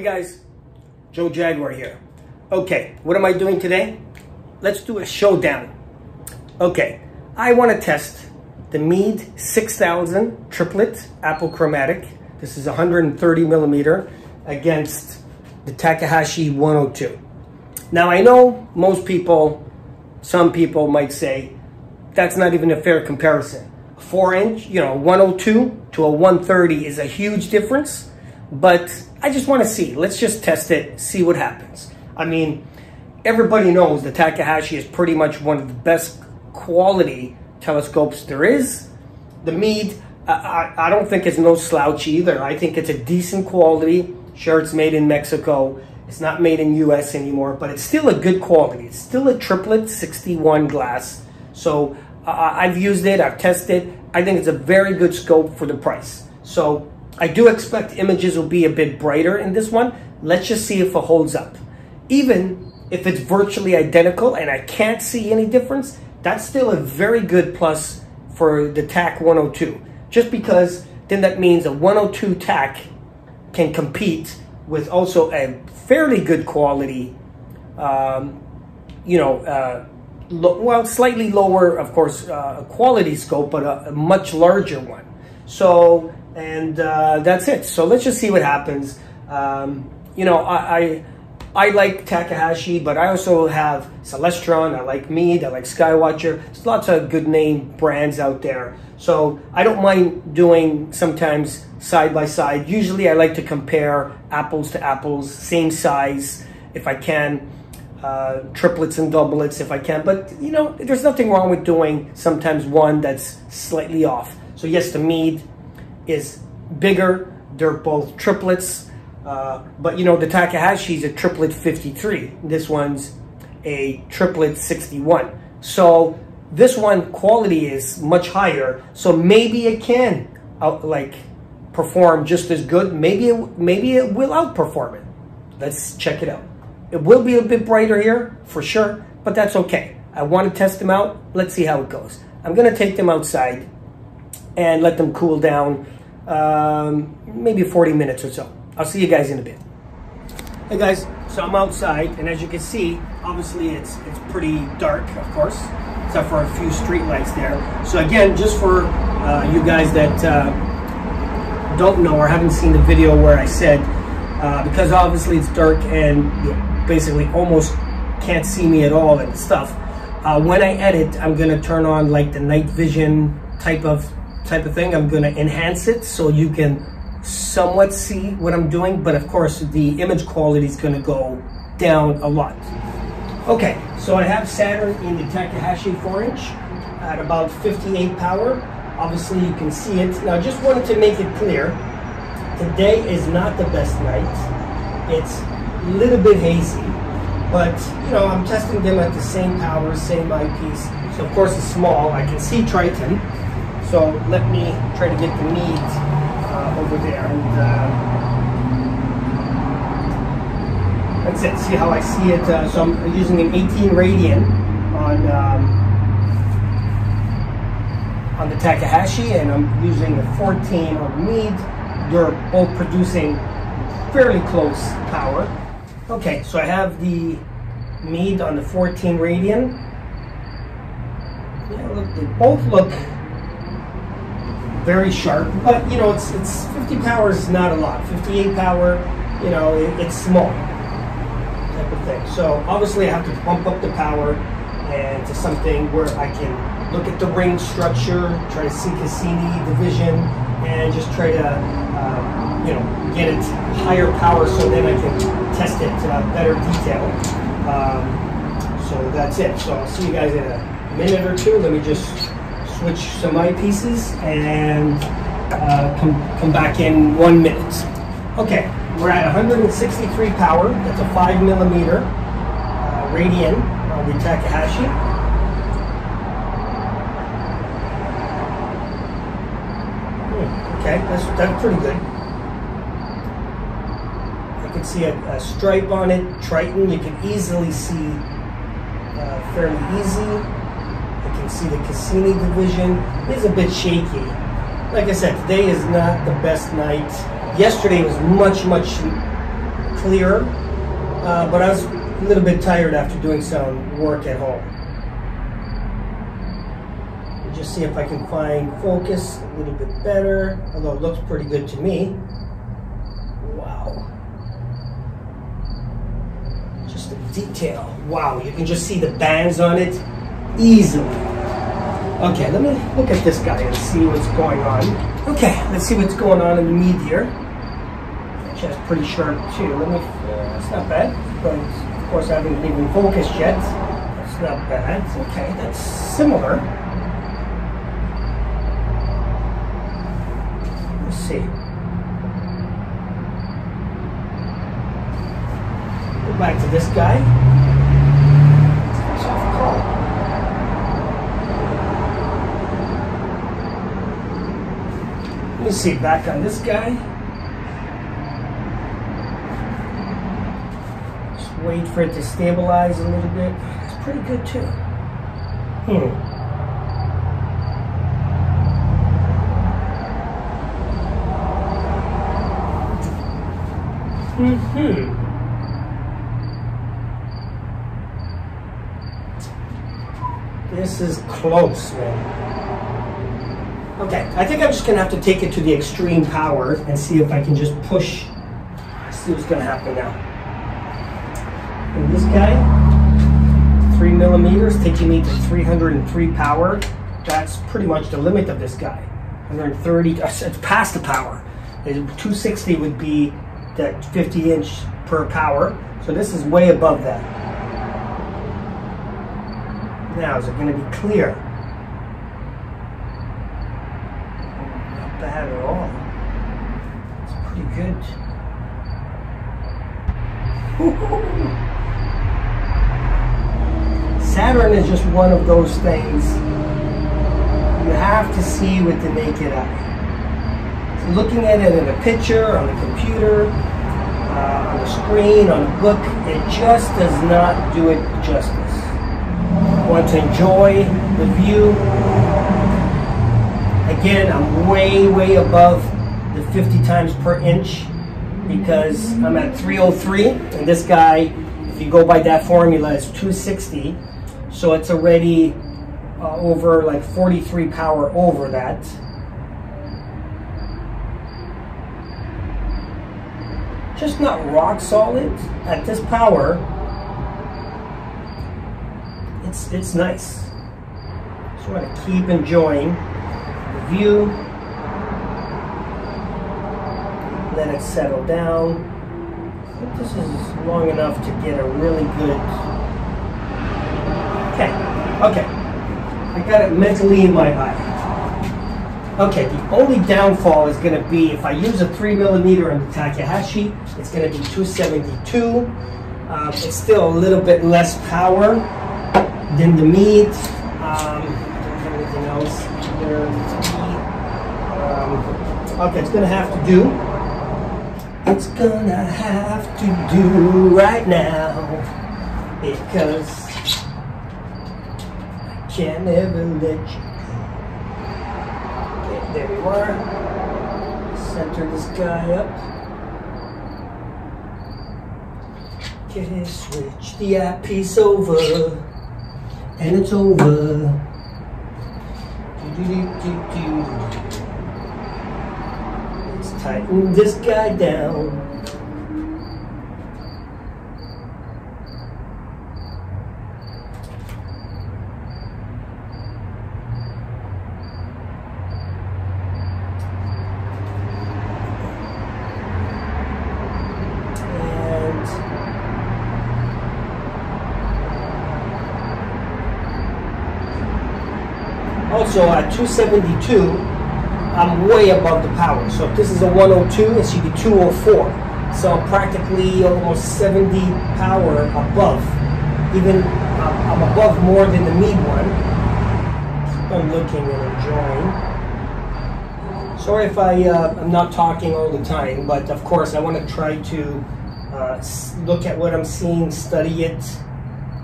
Hey guys, Joe Jaguar here. Okay, what am I doing today? Let's do a showdown. Okay, I want to test the Meade 6000 triplet Apochromatic. This is 130 millimeter against the Takahashi 102. Now I know most people, some people might say, that's not even a fair comparison. A four inch, you know, 102 to a 130 is a huge difference, but I just want to see. Let's just test it, see what happens. I mean, everybody knows the Takahashi is pretty much one of the best quality telescopes there is. The Meade, I, I don't think it's no slouch either. I think it's a decent quality. Sure, it's made in Mexico. It's not made in US anymore, but it's still a good quality. It's still a triplet 61 glass. So uh, I've used it, I've tested. I think it's a very good scope for the price. So I do expect images will be a bit brighter in this one. Let's just see if it holds up. Even if it's virtually identical and I can't see any difference, that's still a very good plus for the TAC 102. Just because then that means a 102 TAC can compete with also a fairly good quality, um, you know, uh, well, slightly lower, of course, uh, quality scope, but a, a, much larger one. So, and uh, that's it. So let's just see what happens. Um, you know, I, I I like Takahashi, but I also have Celestron, I like Meade. I like Skywatcher. There's lots of good name brands out there. So I don't mind doing sometimes side by side. Usually I like to compare apples to apples, same size if I can, uh, triplets and doublets if I can. But you know, there's nothing wrong with doing sometimes one that's slightly off. So yes, the Meade is bigger. They're both triplets. Uh, but you know, the Takahashi is a triplet 53. This one's a triplet 61. So this one quality is much higher. So maybe it can out, like perform just as good. Maybe it, maybe it will outperform it. Let's check it out. It will be a bit brighter here for sure, but that's okay. I want to test them out. Let's see how it goes. I'm going to take them outside and let them cool down um, maybe 40 minutes or so. I'll see you guys in a bit. Hey guys, so I'm outside, and as you can see, obviously it's it's pretty dark, of course, except for a few street lights there. So again, just for uh, you guys that uh, don't know or haven't seen the video where I said, uh, because obviously it's dark and you basically almost can't see me at all and stuff, uh, when I edit, I'm gonna turn on like the night vision type of type of thing. I'm gonna enhance it so you can somewhat see what I'm doing, but of course the image quality is going to go down a lot. Okay, so I have Saturn in the Takahashi 4-inch at about 58 power. Obviously you can see it. Now I just wanted to make it clear, today is not the best night. It's a little bit hazy, but you know, I'm testing them at the same power, same eyepiece. So of course it's small, I can see Triton. So let me try to get the needs uh, over there. And uh, that's it. See how I see it? Uh, so I'm using an 18 radian on um, on the Takahashi, and I'm using a 14 on Meade. They're both producing fairly close power. Okay, so I have the Meade on the 14 radian. Yeah, look, they both look very sharp, but you know, it's it's 50 power is not a lot. 58 power, you know, it, it's small type of thing. So obviously, I have to bump up the power and to something where I can look at the ring structure, try to see Cassini division, and just try to uh, you know get it higher power so then I can test it to better detail. Um, so that's it. So I'll see you guys in a minute or two. Let me just switch some eyepieces and uh, come, come back in one minute. Okay, we're at 163 power. That's a 5 millimeter uh, radian on the Takahashi. Hmm, okay, that's, that's pretty good. You can see a, a stripe on it, Triton. You can easily see uh, fairly easy see the Cassini division is a bit shaky. Like I said, today is not the best night. Yesterday was much, much clearer, uh, but I was a little bit tired after doing some work at home. Just see if I can find focus a little bit better, although it looks pretty good to me. Wow. Just the detail. Wow, you can just see the bands on it easily. Okay, let me look at this guy and see what's going on. Okay, let's see what's going on in the Meade here. Actually, that's pretty sharp too. Let me, uh, it's not bad, but of course I haven't even focused yet. That's not bad. Okay, that's similar. Let's see. Go back to this guy. Let me see back on this guy. Just wait for it to stabilize a little bit. It's pretty good too. Hmm. Hmm. This is close, man. Okay, I think I'm just gonna have to take it to the extreme power and see if I can just push. See what's gonna happen now. And this guy, three millimeters, taking me to 303 power. That's pretty much the limit of this guy. 130, uh, it's past the power. 260 would be that 50 inch per power. So this is way above that. Now, is it to be clear? Not bad at all. It's pretty good. Saturn is just one of those things you have to see with the naked eye. So looking at it in a picture, on a computer, uh, on a screen, on a book, it just does not do it justice want to enjoy the view. Again, I'm way, way above the 50 times per inch because I'm at 303 and this guy, if you go by that formula, is 260. So it's already uh, over like 43 power over that. Just not rock solid at this power, it's it's nice. Want to keep enjoying the view. Let it settle down. This is long enough to get a really good. Okay, okay. I got it mentally in my eye. Okay, the only downfall is going to be if I use a 3 millimeter on the Takahashi, it's going to be 272. Um, it's still a little bit less power, than the Meade, um, anything else. Um, okay, it's gonna have to do. It's gonna have to do right now because I can't ever let you go. Okay, there we are. Center this guy up. Get it switch the eyepiece over and it's over. Let's tighten this guy down. Also at 272, I'm way above the power. So if this is a 102, it should be 204. So practically almost 70 power above. Even uh, I'm above more than the Meade one. I'm looking and enjoying. Sorry if I, uh, I'm not talking all the time, but of course I want to try to uh, look at what I'm seeing, study it,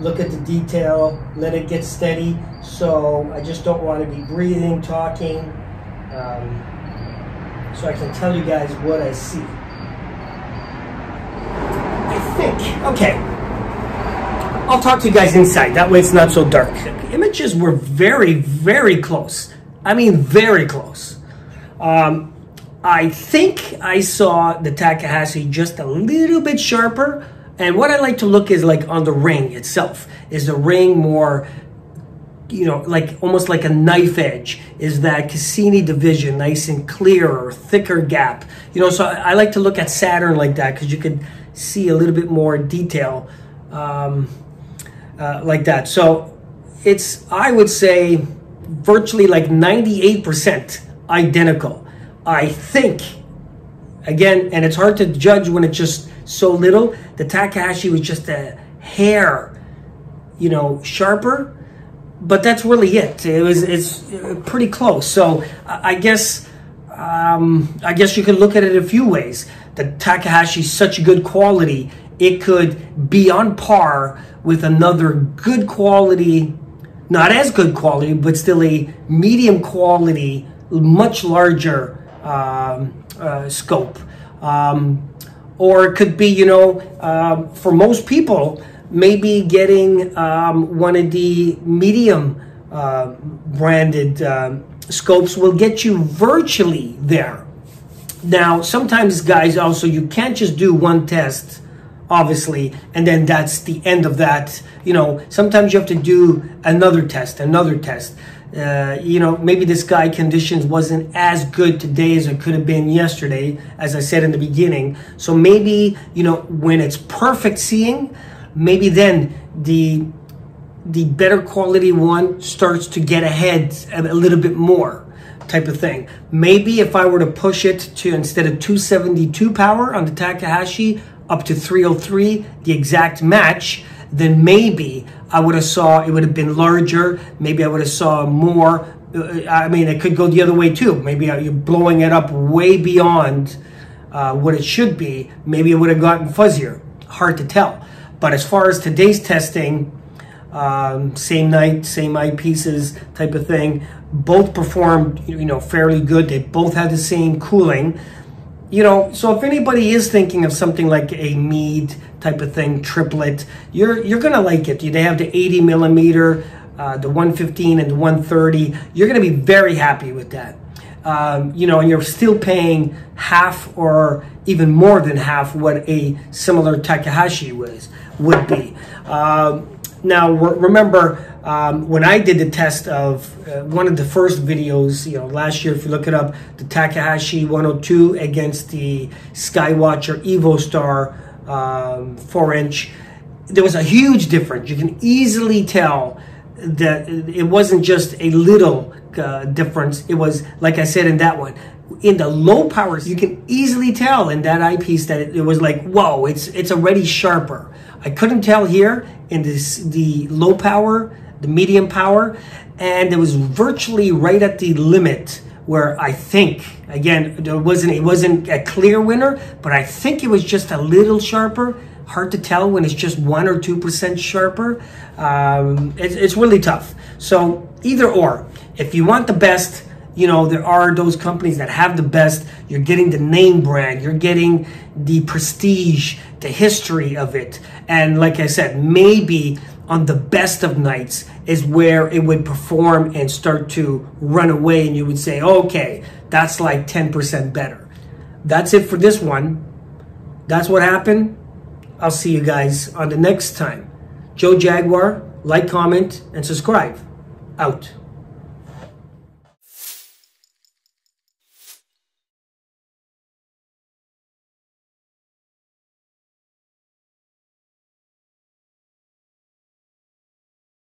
look at the detail, let it get steady. So I just don't want to be breathing, talking. Um, so I can tell you guys what I see. I think. Okay. I'll talk to you guys inside. That way it's not so dark. Images were very, very close. I mean, very close. Um, I think I saw the Takahashi just a little bit sharper. And what I like to look is like on the ring itself. Is the ring more you know, like almost like a knife edge is that Cassini division, nice and clear or thicker gap. You know, so I, I like to look at Saturn like that because you could see a little bit more detail um, uh, like that. So it's, I would say, virtually like 98% identical. I think, again, and it's hard to judge when it's just so little. The Takahashi was just a hair, you know, sharper but that's really it. It was it's pretty close. So I guess um, I guess you could look at it a few ways. The Takahashi is such good quality, it could be on par with another good quality, not as good quality, but still a medium quality, much larger um, uh, scope. Um, or it could be, you know, uh, for most people, maybe getting um, one of the medium uh, branded um, scopes will get you virtually there. Now, sometimes, guys, also, you can't just do one test, obviously, and then that's the end of that. You know, sometimes you have to do another test, another test. Uh, you know, maybe the sky conditions wasn't as good today as it could have been yesterday, as I said in the beginning. So maybe, you know, when it's perfect seeing, maybe then the the better quality one starts to get ahead a little bit more type of thing. Maybe if I were to push it to instead of 272 power on the Takahashi up to 303, the exact match, then maybe I would have saw it would have been larger. Maybe I would have saw more. Uh, I mean, it could go the other way too. Maybe you're blowing it up way beyond uh, what it should be. Maybe it would have gotten fuzzier. Hard to tell. But as far as today's testing, um, same night, same eyepieces type of thing, both performed, you know, fairly good. They both had the same cooling. You know, so if anybody is thinking of something like a Meade type of thing, triplet, you're you're gonna like it. They have the 80 millimeter, uh, the 115 and the 130. You're gonna be very happy with that um, you know, and you're still paying half or even more than half what a similar Takahashi was would be. Um, now, re- remember um, when I did the test of uh, one of the first videos, you know, last year, if you look it up, the Takahashi 102 against the Skywatcher Evo Star um, 4 inch, there was a huge difference. You can easily tell that it wasn't just a little uh, difference. It was, like I said in that one, in the low powers, you can easily tell in that eyepiece that it, it, was like, whoa, it's it's already sharper. I couldn't tell here in this the low power, the medium power, and it was virtually right at the limit where I think again there wasn't it wasn't a clear winner, but I think it was just a little sharper. Hard to tell when it's just one or two percent sharper. Um, it, it's really tough. So either or. If you want the best, you know, there are those companies that have the best. You're getting the name brand, you're getting the prestige, the history of it. And like I said, maybe on the best of nights is where it would perform and start to run away, and you would say, okay, that's like 10% better. That's it for this one. That's what happened. I'll see you guys on the next time. Joe Jaguar, like, comment, and subscribe. Out.